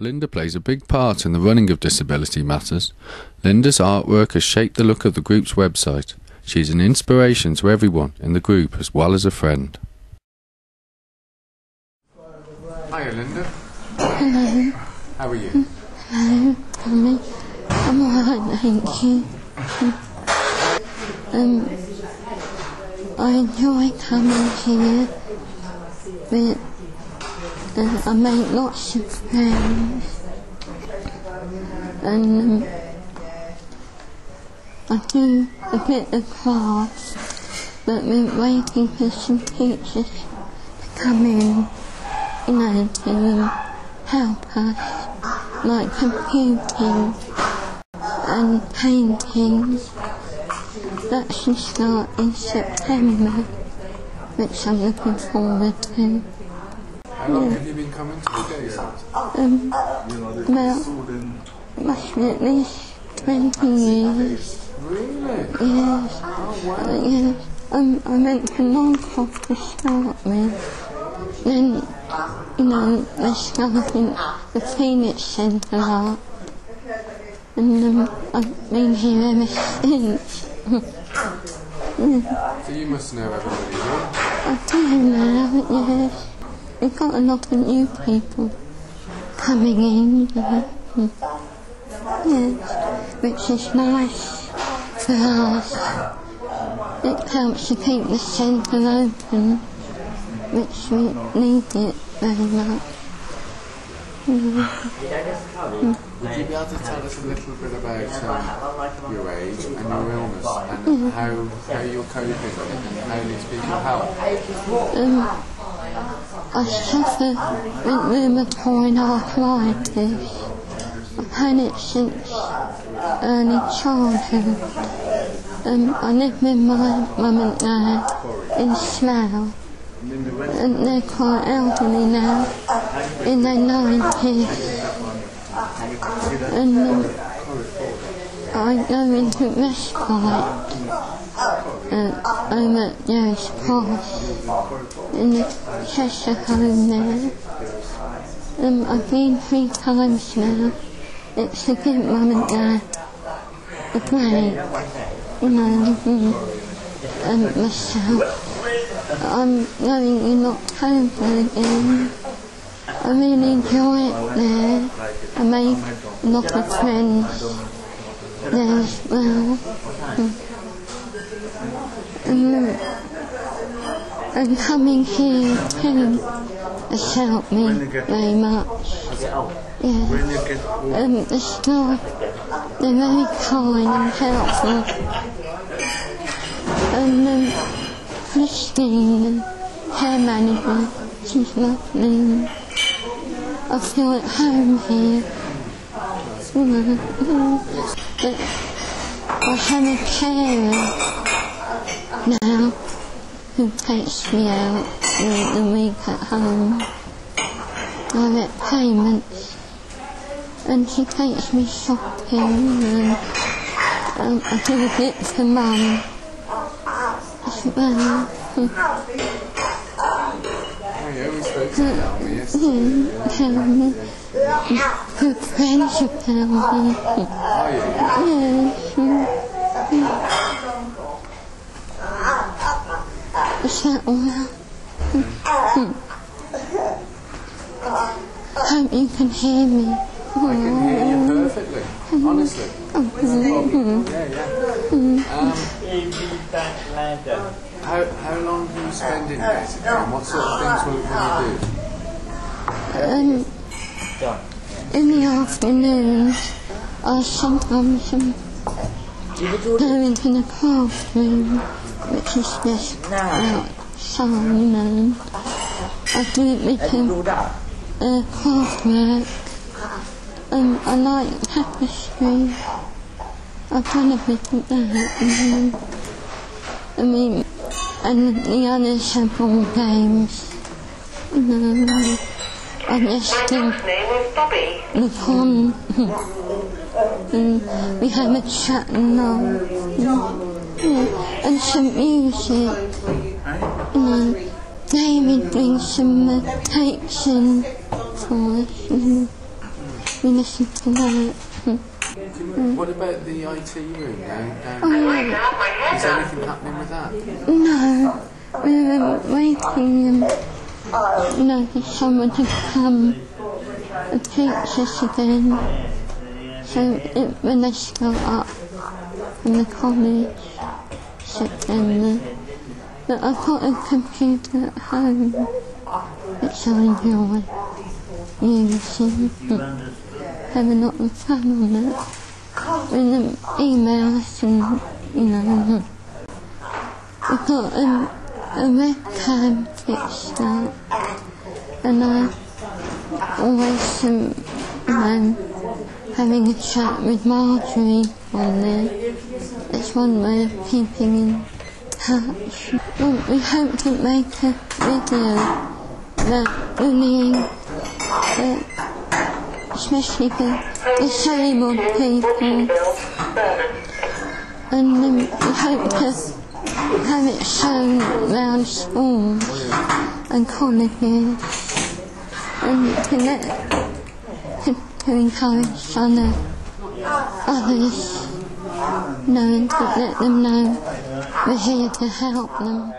Linda plays a big part in the running of Disability Matters. Linda's artwork has shaped the look of the group's website. She's an inspiration to everyone in the group as well as a friend. Hiya, Linda. Hello. How are you? Hello, Tommy. I'm alright, thank you. Um, I enjoy coming here. But, I make lots of. And um, I do a bit of class, but we're waiting for some teachers to come in, you know, to help us, like computing and painting. That should start in September, which I'm looking forward to. How long have you been coming to the games? Um, well, must be at least 20 years. Really? Yes, Oh, wow. yes. Um, I went to Longcroft to start with. Then, you know, they started the Phoenix Centre up. And um, I've been here ever since. So you must know everybody here. I do now, yes. We've got a lot of new people coming in, you know. Yes, which is nice for us. It helps to keep the centre open, which we need it very much. Would you be able to tell us a little bit about um, your age and your illness and how, how you're coping and how these people help? Um, I suffer with rheumatoid arthritis. I've had it since early childhood. Um, I live with my mum. And they're quite elderly now, in their 90s. And um, I go into respite uh, Gerrards Cross in the Cheshire home there. Um, I've been three times now. It's to give mum and dad a break, you know, mm, and myself. I'm going in October again. I really enjoy it there. I make a lot of friends there as well. Mm. And coming here too has helped me very much. Yeah. Um, the staff, they're very kind and helpful. And um, Christine, hair manager, she's lovely. I feel at home here. But I have a carer now who takes me out during the week at home. I get payments and she takes me shopping and um, I do a bit for mum well. Hey, we spoke to Naomi yesterday. Mm, me. Friends of tell me. Are you? Yes. Is that mm. Hope you can hear me. I can hear you perfectly. Honestly. Yeah, yeah. Um, how, how long do you spend in basically? And what sort of things will, will you do? Um, in the afternoon, I sometimes um, go into the classroom, which is just outside, know. I do bit of uh, classwork. Um, I like tapestry. A bit of that. And, I mean, and the others have ball games. You know, Um, name is Bobby. we have a chat. Yeah, and some music. David brings some in for us. We listen to that. What about the IT room down, down Oh, Is anything happening with that? no, we were waiting, um, for someone to come and teach us again. So it, when they start up in the college, September. But I've got a computer at home, which I enjoy using. Have a lot of fun on it. With the emails and, you know, I've got um, a webcam fixed up and I always, um, having a chat with Marjorie on there. It's one way of keeping in touch. Well, we hope to make a video about bullying, uh, especially for disabled people. And um, we hope to have it shown around schools and colleges and to let to, to encourage other others knowing to let them know we're here to help them.